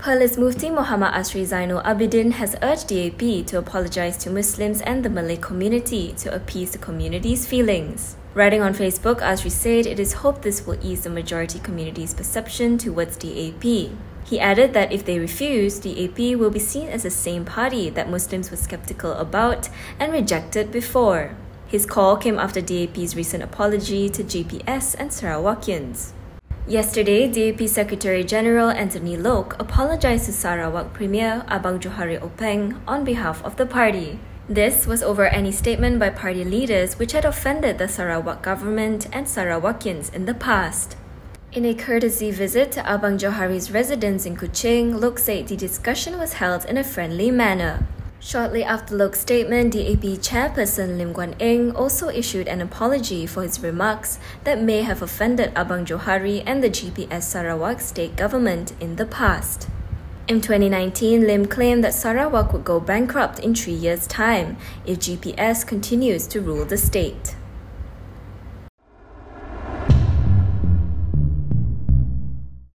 Perlis Mufti Muhammad Asri Zainul Abidin has urged DAP to apologize to Muslims and the Malay community to appease the community's feelings. Writing on Facebook, Asri said it is hoped this will ease the majority community's perception towards DAP. He added that if they refuse, DAP will be seen as the same party that Muslims were skeptical about and rejected before. His call came after DAP's recent apology to GPS and Sarawakians. Yesterday, DAP Secretary General Anthony Loke apologized to Sarawak Premier Abang Johari Openg on behalf of the party. This was over any statement by party leaders which had offended the Sarawak government and Sarawakians in the past. In a courtesy visit to Abang Johari's residence in Kuching, Loke said the discussion was held in a friendly manner. Shortly after Loke's statement, DAP chairperson Lim Guan Eng also issued an apology for his remarks that may have offended Abang Johari and the GPS Sarawak state government in the past. In 2019, Lim claimed that Sarawak would go bankrupt in three years' time if GPS continues to rule the state.